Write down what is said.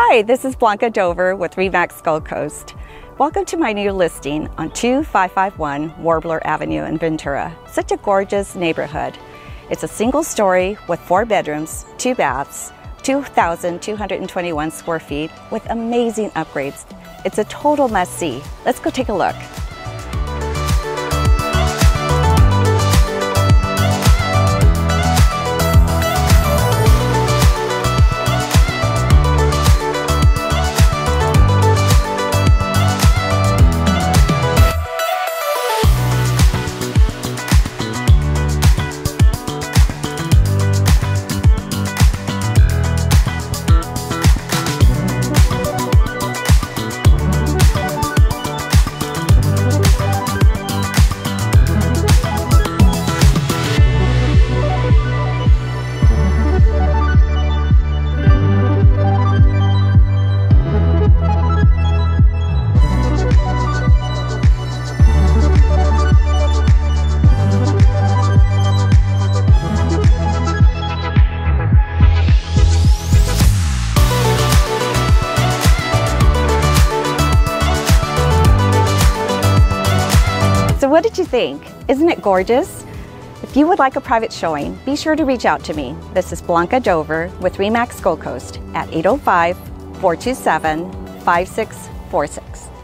Hi, this is Blanca Dover with Remax Gold Coast. Welcome to my new listing on 2551 Warbler Avenue in Ventura. Such a gorgeous neighborhood. It's a single story with four bedrooms, two baths, 2,221 square feet with amazing upgrades. It's a total must see. Let's go take a look. So what did you think? Isn't it gorgeous? If you would like a private showing, be sure to reach out to me. This is Blanca Dover with Remax Gold Coast at 805 427 5646.